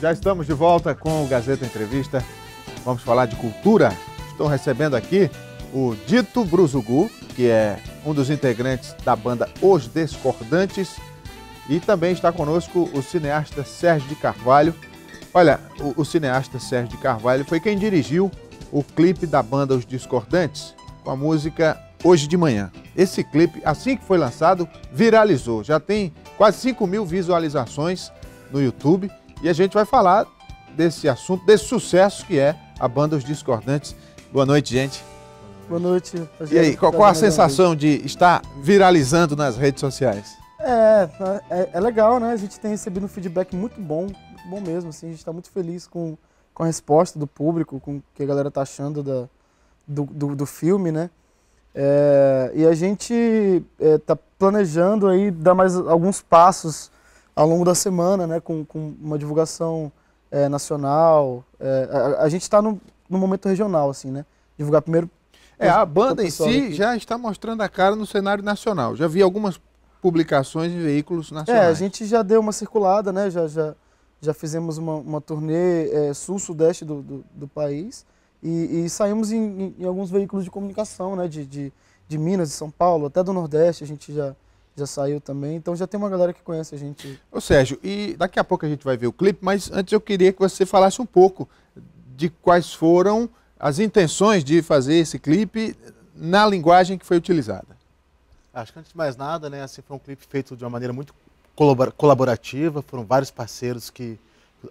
Já estamos de volta com o Gazeta Entrevista. Vamos falar de cultura. Estou recebendo aqui o Dito Bruzugu, que é um dos integrantes da banda Os Discordantes, e também está conosco o cineasta Sérgio de Carvalho. Olha, o, o cineasta Sérgio de Carvalho foi quem dirigiu o clipe da banda Os Discordantes com a música Hoje de Manhã. Esse clipe, assim que foi lançado, viralizou. Já tem quase 5 mil visualizações no YouTube e a gente vai falar desse assunto, desse sucesso que é a banda Os Discordantes. Boa noite, gente. Boa noite. E aí, qual, qual a sensação de estar viralizando nas redes sociais? É, é, é, legal, né? A gente tem recebido um feedback muito bom, muito bom mesmo. Assim, a gente está muito feliz com, com a resposta do público, com o que a galera está achando da, do, do, do, filme, né? É, e a gente está é, planejando aí dar mais alguns passos ao longo da semana, né? Com, com uma divulgação é, nacional. É, a, a, gente está no, no momento regional, assim, né? Divulgar primeiro é, a banda em si aqui. já está mostrando a cara no cenário nacional. Já vi algumas publicações em veículos nacionais. É, a gente já deu uma circulada, né? Já, já, já fizemos uma, uma turnê é, sul-sudeste do, do, do, país e, e saímos em, em, em, alguns veículos de comunicação, né? De, de, de, Minas, de São Paulo, até do Nordeste a gente já, já saiu também. Então já tem uma galera que conhece a gente. Ô Sérgio, e daqui a pouco a gente vai ver o clipe, mas antes eu queria que você falasse um pouco de quais foram as intenções de fazer esse clipe na linguagem que foi utilizada. Acho que antes de mais nada, né, assim, foi um clipe feito de uma maneira muito colaborativa, foram vários parceiros que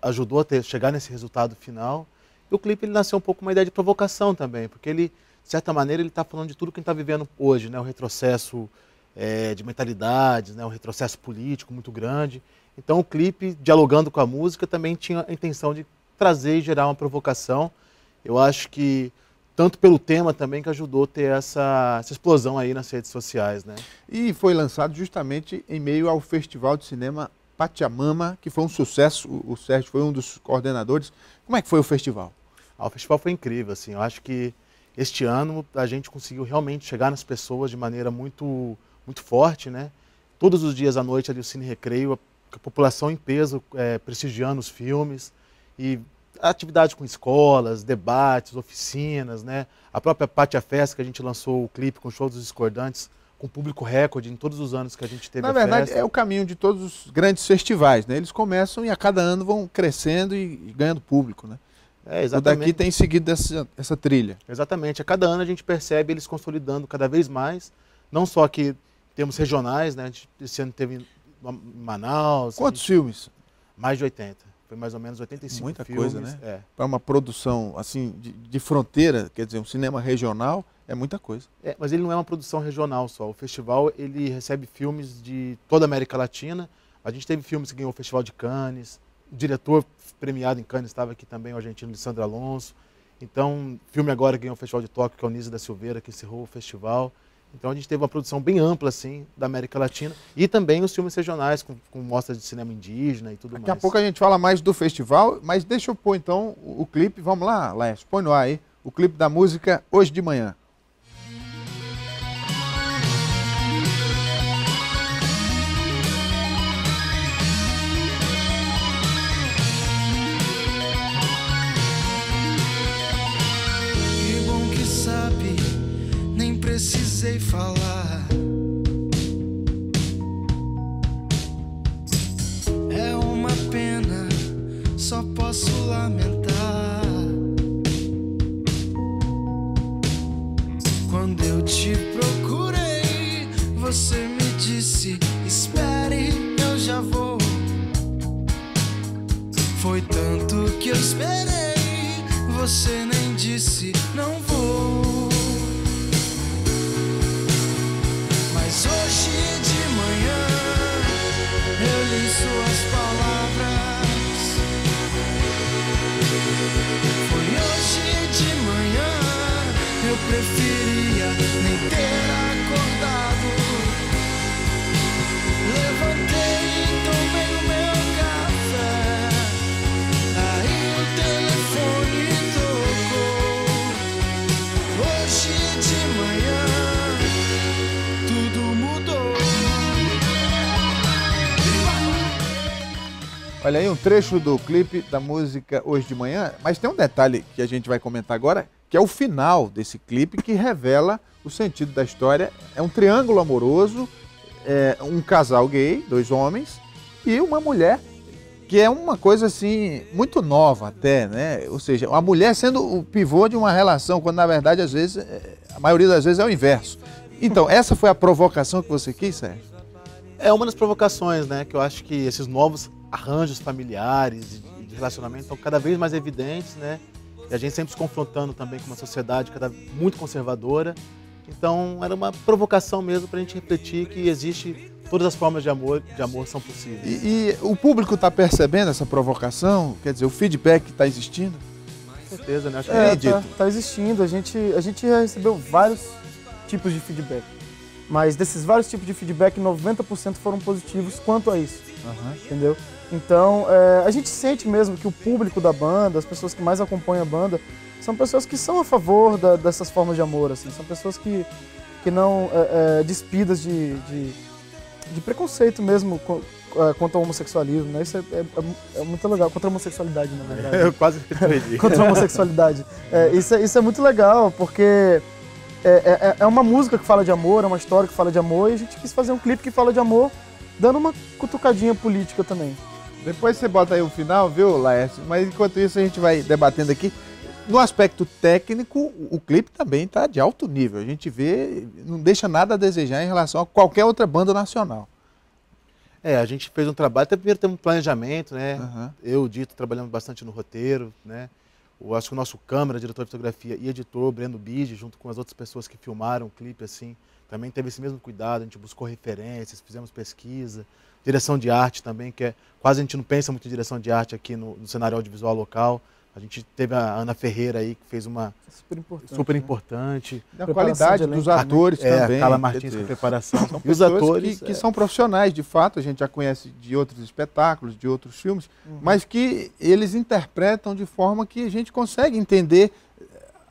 ajudou a ter, chegar nesse resultado final. E o clipe ele nasceu um pouco uma ideia de provocação também, porque ele, de certa maneira, ele está falando de tudo que a gente está vivendo hoje, né, o retrocesso é, de mentalidades, né, um retrocesso político muito grande. Então o clipe, dialogando com a música, também tinha a intenção de trazer e gerar uma provocação eu acho que tanto pelo tema também que ajudou a ter essa, essa explosão aí nas redes sociais, né? E foi lançado justamente em meio ao Festival de Cinema Pachamama, que foi um sucesso. O Sérgio foi um dos coordenadores. Como é que foi o festival? Ah, o festival foi incrível, assim. Eu acho que este ano a gente conseguiu realmente chegar nas pessoas de maneira muito, muito forte, né? Todos os dias à noite ali o Cine Recreio, a, a população em peso é, prestigiando os filmes e atividades com escolas, debates, oficinas, né? A própria Pátia Festa, que a gente lançou o clipe com shows dos discordantes, com público recorde em todos os anos que a gente teve Na verdade, festa. é o caminho de todos os grandes festivais, né? Eles começam e a cada ano vão crescendo e, e ganhando público, né? É, exatamente. O daqui tem seguido essa, essa trilha. Exatamente. A cada ano a gente percebe eles consolidando cada vez mais, não só aqui temos regionais, né? Esse ano teve Manaus. Quantos gente... filmes? Mais de 80. Foi mais ou menos 85 Muita filmes. coisa, né? É. Para uma produção assim de, de, fronteira, quer dizer, um cinema regional, é muita coisa. É, mas ele não é uma produção regional só. O festival ele recebe filmes de toda a América Latina. A gente teve filmes que ganhou o Festival de Cannes. O diretor premiado em Cannes estava aqui também, o argentino Sandro Alonso. Então, filme agora ganhou o Festival de Tóquio, que é o Nisa da Silveira, que encerrou o festival. Então a gente teve uma produção bem ampla assim da América Latina e também os filmes regionais com, com mostras de cinema indígena e tudo Daqui mais. Daqui a pouco a gente fala mais do festival, mas deixa eu pôr então o, o clipe. Vamos lá, Léo, põe no ar aí o clipe da música Hoje de Manhã. Precisei falar. É uma pena, só posso lamentar. Preferia nem ter acordado. Levantei e tomei o meu café. Aí o telefone tocou. Hoje de manhã. Olha aí um trecho do clipe da música Hoje de Manhã, mas tem um detalhe que a gente vai comentar agora, que é o final desse clipe que revela o sentido da história. É um triângulo amoroso, é um casal gay, dois homens, e uma mulher, que é uma coisa assim, muito nova até, né? Ou seja, a mulher sendo o pivô de uma relação, quando na verdade, às vezes, é, a maioria das vezes é o inverso. Então, essa foi a provocação que você quis, Sérgio? É uma das provocações, né? Que eu acho que esses novos arranjos familiares de relacionamento estão cada vez mais evidentes, né? E a gente sempre se confrontando também com uma sociedade cada muito conservadora. Então era uma provocação mesmo para a gente refletir que existe todas as formas de amor, de amor são possíveis. E, e o público está percebendo essa provocação? Quer dizer, o feedback está existindo? Com certeza, né? Acho que É, acredito. tá, tá existindo. A gente, a gente já recebeu vários tipos de feedback. Mas desses vários tipos de feedback, 90% foram positivos quanto a isso. Entendeu? Então, é, a gente sente mesmo que o público da banda, as pessoas que mais acompanham a banda, são pessoas que são a favor da- dessas formas de amor, assim. São pessoas que, que não é, é, despidas de, de, de preconceito mesmo co- é, contra o homossexualismo, né? Isso é, é- é muito legal. Contra a homossexualidade, na verdade. Eu quase perdi. contra a homossexualidade. É, isso, é, isso é muito legal, porque é, é- é uma música que fala de amor, é uma história que fala de amor, e a gente quis fazer um clipe que fala de amor, dando uma cutucadinha política também. Depois você bota aí o final, viu, Laércio? Mas enquanto isso a gente vai debatendo aqui. No aspecto técnico, o clipe também está de alto nível. A gente vê, não deixa nada a desejar em relação a qualquer outra banda nacional. É, a gente fez um trabalho, até primeiro temos um planejamento, né? Aham. Eu, o Dito, trabalhamos bastante no roteiro, né? Eu acho que o nosso câmera, diretor de fotografia e editor, Breno Bide, junto com as outras pessoas que filmaram o clipe, assim, também teve esse mesmo cuidado, a gente buscou referências, fizemos pesquisa, direção de arte também, que é quase a gente não pensa muito em direção de arte aqui no, no cenário audiovisual local. A gente teve a Ana Ferreira aí, que fez uma É super importante. super né? importante. E a qualidade de dos né? atores É, também. a Carla Martins com preparação. São e os atores. que, que é, são profissionais, de fato, a gente já conhece de outros espetáculos, de outros filmes, Uhum. mas que eles interpretam de forma que a gente consegue entender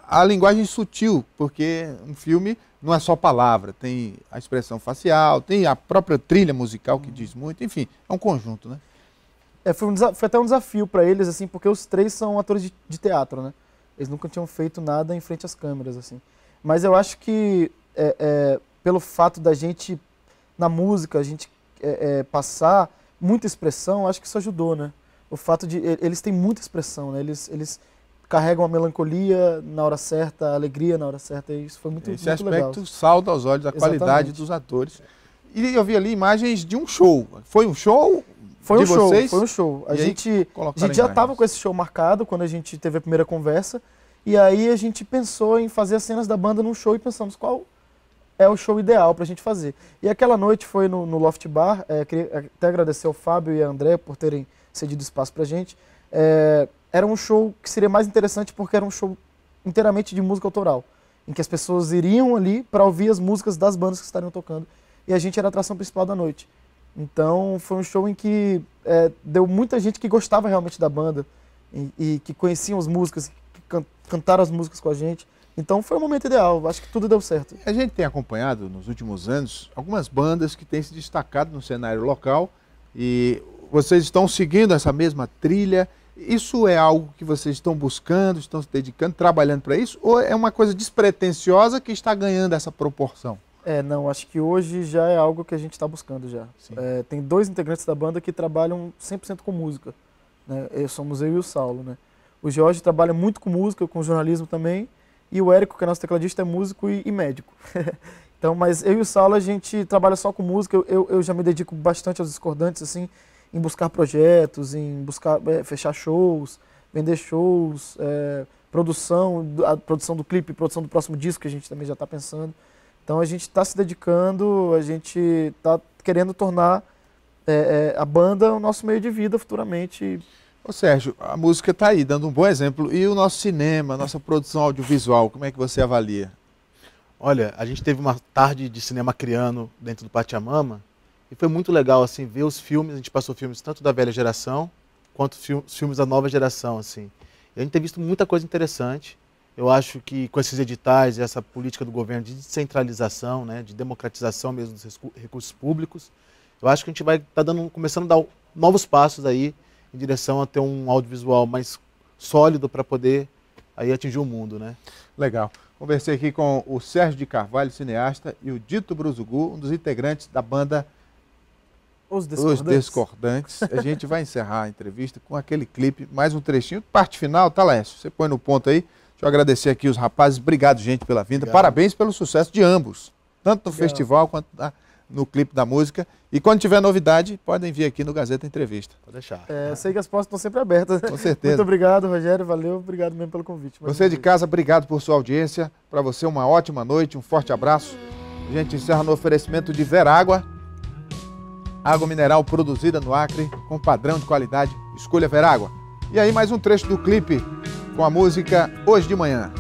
a linguagem sutil, porque um filme não é só palavra, tem a expressão facial, tem a própria trilha musical que diz muito, enfim, é um conjunto, né? É, foi, um foi até um desafio pra eles, assim, porque os três são atores de, de teatro, né? Eles nunca tinham feito nada em frente às câmeras, assim. Mas eu acho que, é, é, pelo fato da gente, na música, a gente é, é, passar muita expressão, acho que isso ajudou, né? O fato de. Eles têm muita expressão, né? Eles, eles carregam a melancolia na hora certa, a alegria na hora certa, e isso foi muito, Esse muito legal. aspecto salta aos olhos da Exatamente. qualidade dos atores. E eu vi ali imagens de um show. Foi um show? Foi um show, vocês? foi um show. A E aí, gente. A gente já estava com esse show marcado quando a gente teve a primeira conversa. E aí a gente pensou em fazer as cenas da banda num show e pensamos qual é o show ideal pra gente fazer. E aquela noite foi no, no Loft Bar. é, queria até agradecer ao Fábio e a André por terem cedido espaço pra gente. É, era um show que seria mais interessante porque era um show inteiramente de música autoral. Em que as pessoas iriam ali para ouvir as músicas das bandas que estariam tocando. E a gente era a atração principal da noite. Então foi um show em que é, deu muita gente que gostava realmente da banda e, e que conheciam as músicas, que can- cantaram as músicas com a gente. Então foi o momento ideal, acho que tudo deu certo. A gente tem acompanhado nos últimos anos algumas bandas que têm se destacado no cenário local e vocês estão seguindo essa mesma trilha. Isso é algo que vocês estão buscando, estão se dedicando, trabalhando para isso? Ou é uma coisa despretensiosa que está ganhando essa proporção? É, não, acho que hoje já é algo que a gente está buscando já. É, tem dois integrantes da banda que trabalham 100% com música. Né? Eu- Somos eu e o Saulo. Né? O Jorge trabalha muito com música, com jornalismo também. E o Érico, que é nosso tecladista, é músico e, e médico. então, mas eu e o Saulo, a gente trabalha só com música. Eu, eu, eu já me dedico bastante aos discordantes, assim, em buscar projetos, em buscar é, fechar shows, vender shows, é, produção, a produção do clipe, produção do próximo disco, que a gente também já está pensando. Então a gente está se dedicando, a gente está querendo tornar é, é, a banda o nosso meio de vida futuramente. Ô Sérgio, a música está aí, dando um bom exemplo. E o nosso cinema, a nossa produção audiovisual, como é que você avalia? Olha, a gente teve uma tarde de cinema criando dentro do Pachamama e foi muito legal assim ver os filmes. A gente passou filmes tanto da velha geração quanto os filmes da nova geração assim. E a gente tem visto muita coisa interessante. Eu acho que com esses editais e essa política do governo de descentralização, né, de democratização mesmo dos recursos públicos, eu acho que a gente vai estar dando, começando a dar novos passos aí em direção a ter um audiovisual mais sólido para poder aí atingir o mundo, né? Legal. Conversei aqui com o Sérgio de Carvalho, cineasta, e o Dito Bruzugu, um dos integrantes da banda Os Os Discordantes. Discordantes. A gente vai encerrar a entrevista com aquele clipe, mais um trechinho. Parte final, tá, Lécio? Você põe no ponto aí. Deixa eu agradecer aqui os rapazes. Obrigado, gente, pela vinda. Obrigado. Parabéns pelo sucesso de ambos, tanto no Obrigado. festival quanto na- no clipe da música. E quando tiver novidade, podem vir aqui no Gazeta Entrevista. Pode deixar. É, eu sei que as portas estão sempre abertas. Com Muito certeza. obrigado, Rogério. Valeu. Obrigado mesmo pelo convite. Você de vez. casa, obrigado por sua audiência. Para você, uma ótima noite, um forte abraço. A gente encerra no oferecimento de Verágua, água mineral produzida no Acre, com padrão de qualidade. Escolha Verágua. E aí, mais um trecho do clipe com a música Hoje de Manhã.